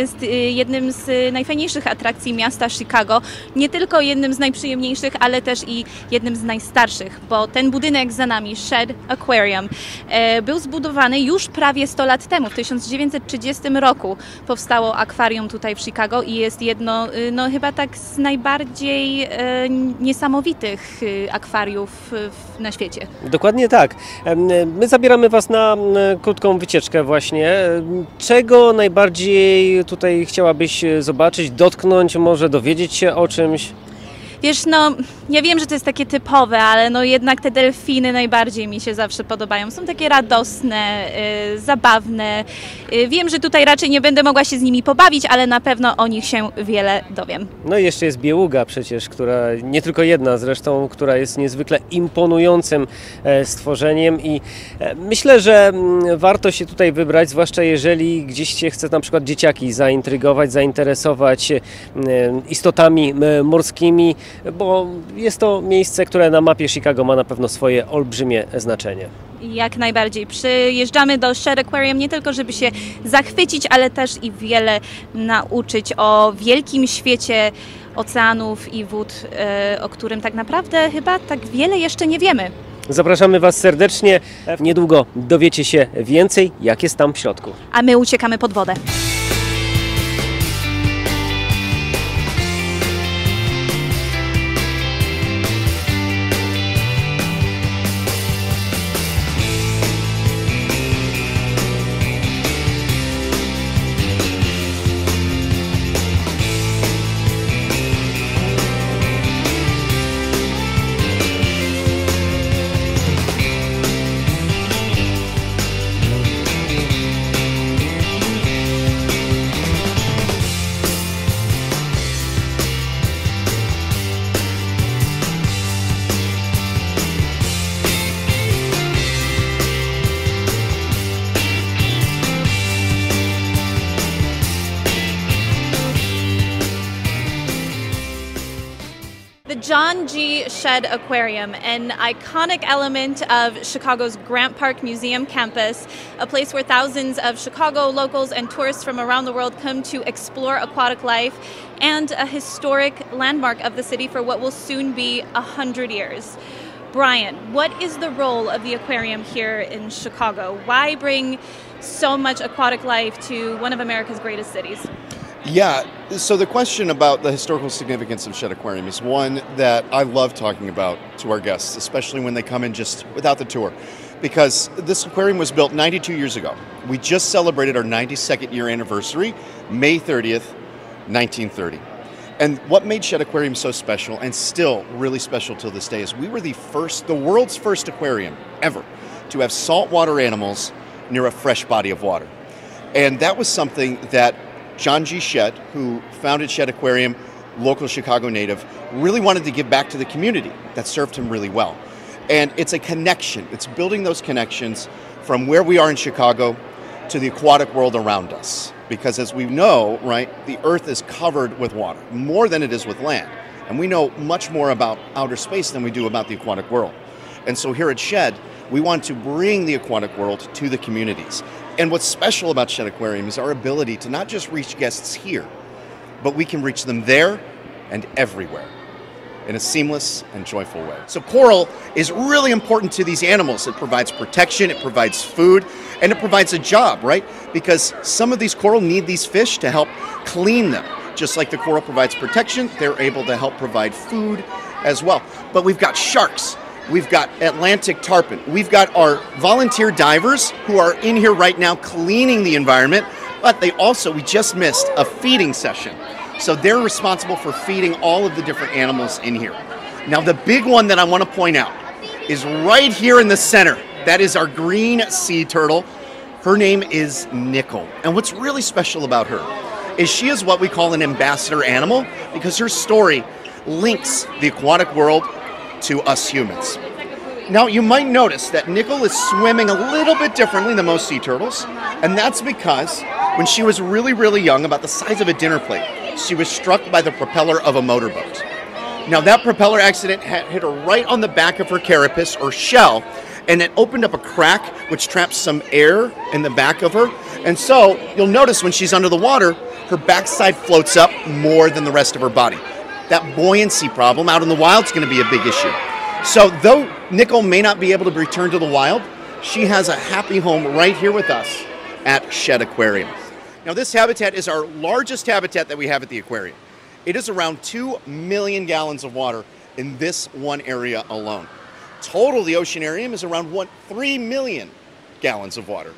jest y, jednym z y, najfajniejszych atrakcji miasta Chicago. Nie tylko jednym z najprzyjemniejszych, ale też i jednym z najstarszych, bo ten budynek za nami, Shed Aquarium, e, był zbudowany już prawie 100 lat temu. W 1930 roku powstało akwarium tutaj w Chicago i jest jedno, y, no chyba tak z najbardziej e, niesamowitych akwariów na świecie. Dokładnie tak. Em, My zabieramy Was na krótką wycieczkę właśnie. Czego najbardziej tutaj chciałabyś e, zobaczyć, dotknąć, może dowiedzieć się o czymś? Wiesz, no, ja wiem, że to jest takie typowe, ale no jednak te delfiny najbardziej mi się zawsze podobają. Są takie radosne, y, zabawne. Y, wiem, że tutaj raczej nie będę mogła się z nimi pobawić, ale na pewno o nich się wiele dowiem. No i jeszcze jest Bieługa przecież, która nie tylko jedna zresztą, która jest niezwykle imponującym e, stworzeniem i e, myślę, że mm, warto się tutaj wybrać, zwłaszcza jeżeli gdzieś się chce na przykład dzieciaki zaintrygować, zainteresować e, istotami morskimi, bo jest to miejsce, które na mapie Chicago ma na pewno swoje olbrzymie znaczenie. Jak najbardziej. Przyjeżdżamy do Shed Aquarium nie tylko, żeby się zachwycić, ale też i wiele nauczyć o wielkim świecie oceanów i wód, y, o którym tak naprawdę chyba tak wiele jeszcze nie wiemy. Zapraszamy Was serdecznie. Niedługo dowiecie się więcej, jak jest tam w środku. A my uciekamy pod wodę. John G. Shedd Aquarium, an iconic element of Chicago's Grant Park Museum campus, a place where thousands of Chicago locals and tourists from around the world come to explore aquatic life, and a historic landmark of the city for what will soon be a hundred years. Brian, what is the role of the aquarium here in Chicago? Why bring so much aquatic life to one of America's greatest cities? Yeah, so the question about the historical significance of Shedd Aquarium is one that I love talking about to our guests, especially when they come in just without the tour. Because this aquarium was built 92 years ago. We just celebrated our 92nd year anniversary, May 30th, 1930. And what made Shedd Aquarium so special and still really special till this day is we were the first, the world's first aquarium ever to have saltwater animals near a fresh body of water. And that was something that John G. Shedd, who founded Shedd Aquarium, local Chicago native, really wanted to give back to the community that served him really well. And it's a connection, it's building those connections from where we are in Chicago to the aquatic world around us. Because as we know, right, the earth is covered with water, more than it is with land. And we know much more about outer space than we do about the aquatic world. And so here at Shedd, we want to bring the aquatic world to the communities. And what's special about Shedd Aquarium is our ability to not just reach guests here, but we can reach them there and everywhere in a seamless and joyful way. So, coral is really important to these animals. It provides protection, it provides food, and it provides a job, right? Because some of these coral need these fish to help clean them. Just like the coral provides protection, they're able to help provide food as well. But we've got sharks. We've got Atlantic tarpon. We've got our volunteer divers who are in here right now cleaning the environment, but they also, we just missed a feeding session. So they're responsible for feeding all of the different animals in here. Now, the big one that I want to point out is right here in the center. That is our green sea turtle. Her name is Nickel. And what's really special about her is she is what we call an ambassador animal because her story links the aquatic world to us humans. Now, you might notice that Nickel is swimming a little bit differently than most sea turtles, and that's because when she was really, really young, about the size of a dinner plate, she was struck by the propeller of a motorboat. Now, that propeller accident hit her right on the back of her carapace or shell, and it opened up a crack which trapped some air in the back of her. And so, you'll notice when she's under the water, her backside floats up more than the rest of her body. That buoyancy problem out in the wild is going to be a big issue. So, though Nickel may not be able to return to the wild, she has a happy home right here with us at Shedd Aquarium. Now, this habitat is our largest habitat that we have at the aquarium. It is around 2 million gallons of water in this one area alone. Total, the oceanarium is around one, 3 million gallons of water.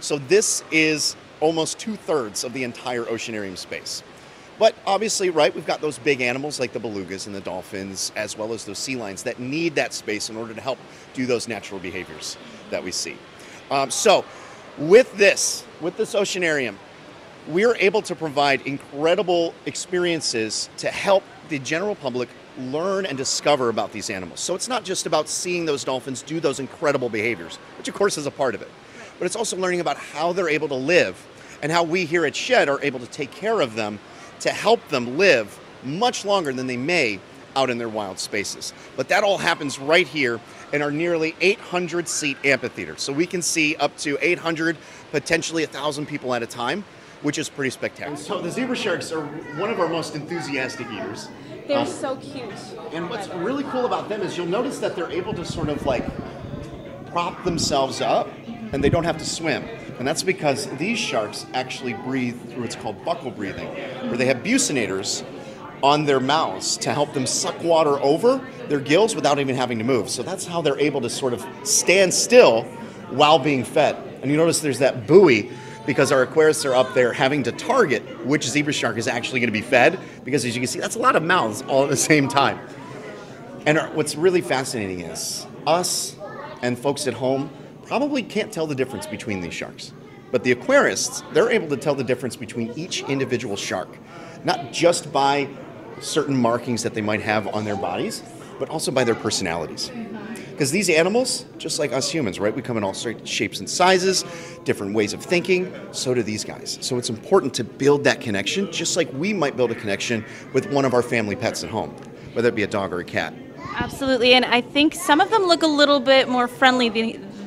So, this is almost two thirds of the entire oceanarium space. But obviously, right, we've got those big animals like the belugas and the dolphins, as well as those sea lions that need that space in order to help do those natural behaviors that we see. Um, so, with this, with this oceanarium, we're able to provide incredible experiences to help the general public learn and discover about these animals. So it's not just about seeing those dolphins do those incredible behaviors, which of course is a part of it, but it's also learning about how they're able to live and how we here at Shedd are able to take care of them to help them live much longer than they may out in their wild spaces. But that all happens right here in our nearly 800 seat amphitheater. So we can see up to 800, potentially 1,000 people at a time, which is pretty spectacular. So the zebra sharks are one of our most enthusiastic eaters. They're Um, so cute. and what's really cool about them is you'll notice that they're able to sort of like prop themselves up and they don't have to swim. And that's because these sharks actually breathe through what's called buccal breathing, where they have buccinators on their mouths to help them suck water over their gills without even having to move. So that's how they're able to sort of stand still while being fed. And you notice there's that buoy because our aquarists are up there having to target which zebra shark is actually going to be fed because as you can see that's a lot of mouths all at the same time. And our, what's really fascinating is us and folks at home probably can't tell the difference between these sharks. But the aquarists, they're able to tell the difference between each individual shark, not just by certain markings that they might have on their bodies, but also by their personalities. Mm-hmm. Because these animals, just like us humans, right? We come in all sorts shapes and sizes, different ways of thinking. So do these guys. So it's important to build that connection, just like we might build a connection with one of our family pets at home, whether it be a dog or a cat. Absolutely, and I think some of them look a little bit more friendly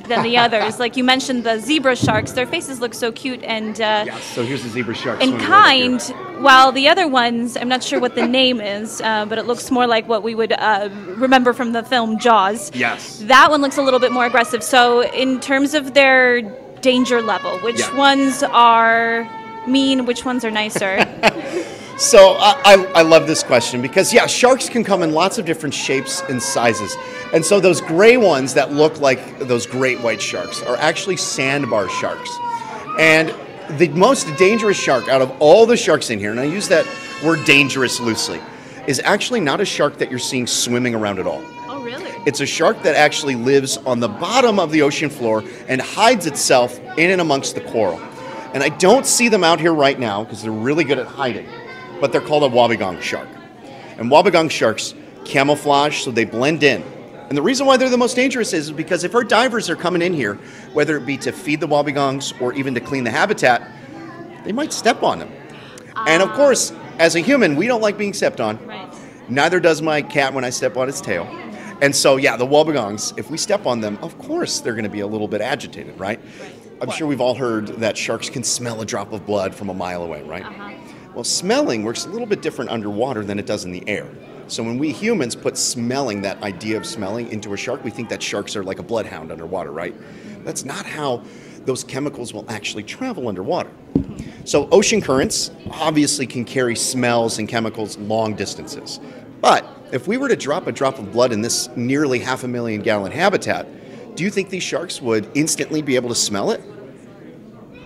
than, the others. like you mentioned, the zebra sharks, their faces look so cute and uh, Yes. So here's the zebra shark. and kind, while the other ones, I'm not sure what the name is, uh, but it looks more like what we would uh, remember from the film Jaws. Yes. That one looks a little bit more aggressive. So, in terms of their danger level, which Yeah. ones are mean, which ones are nicer? So I, I, I love this question because yeah, sharks can come in lots of different shapes and sizes, and so those gray ones that look like those great white sharks are actually sandbar sharks, and the most dangerous shark out of all the sharks in here, and I use that word dangerous loosely, is actually not a shark that you're seeing swimming around at all. oh, really? It's a shark that actually lives on the bottom of the ocean floor and hides itself in and amongst the coral. And I don't see them out here right now because they're really good at hiding, but they're called a wobbegong shark. And wobbegong sharks camouflage so they blend in. And the reason why they're the most dangerous is because if our divers are coming in here, whether it be to feed the wobbegongs or even to clean the habitat, they might step on them. And of ah. course, as a human, we don't like being stepped on. Right. Neither does my cat when I step on its tail. And so, yeah, the wobbegongs, if we step on them, of course they're going to be a little bit agitated, right? I'm sure we've all heard that sharks can smell a drop of blood from a mile away, right? Uh-huh. Well, smelling works a little bit different underwater than it does in the air. So when we humans put smelling, that idea of smelling, into a shark, we think that sharks are like a bloodhound underwater, right? That's not how those chemicals will actually travel underwater. So ocean currents obviously can carry smells and chemicals long distances. But if we were to drop a drop of blood in this nearly half a million gallon habitat, do you think these sharks would instantly be able to smell it?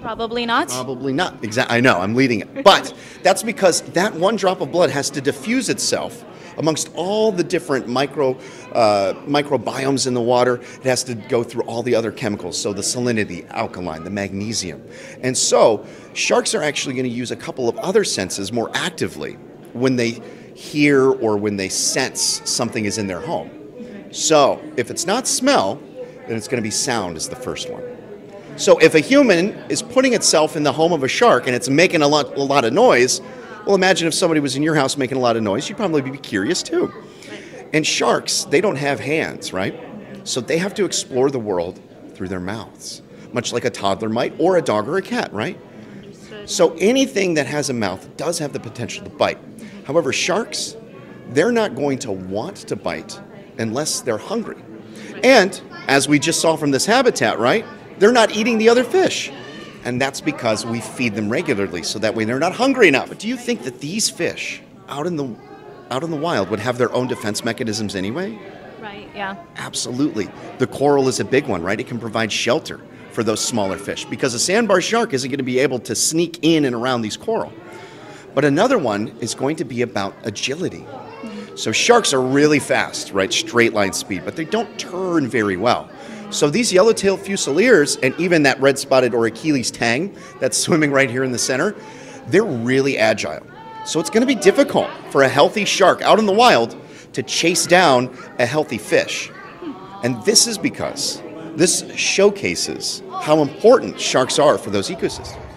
Probably not. Probably not. Exactly. I know. I'm leading it, but that's because that one drop of blood has to diffuse itself amongst all the different micro uh, microbiomes in the water. It has to go through all the other chemicals, so the salinity, alkaline, the magnesium, and so sharks are actually going to use a couple of other senses more actively when they hear or when they sense something is in their home. So if it's not smell, then it's going to be sound is the first one. So if a human is putting itself in the home of a shark and it's making a lot, a lot of noise, well, imagine if somebody was in your house making a lot of noise, you'd probably be curious too. And sharks, they don't have hands, right? So they have to explore the world through their mouths, much like a toddler might, or a dog or a cat, right? So anything that has a mouth does have the potential to bite. However, sharks, they're not going to want to bite unless they're hungry. And as we just saw from this habitat, right? They're not eating the other fish. And that's because we feed them regularly so that way they're not hungry enough. But do you think that these fish out in the out in the wild would have their own defense mechanisms anyway? Right, yeah. Absolutely. The coral is a big one, right? It can provide shelter for those smaller fish because a sandbar shark isn't going to be able to sneak in and around these coral. But another one is going to be about agility. Mm-hmm. So sharks are really fast, right? Straight line speed, but they don't turn very well. So these yellowtail fusiliers and even that red-spotted or Achilles tang that's swimming right here in the center, they're really agile. So it's going to be difficult for a healthy shark out in the wild to chase down a healthy fish. And this is because this showcases how important sharks are for those ecosystems.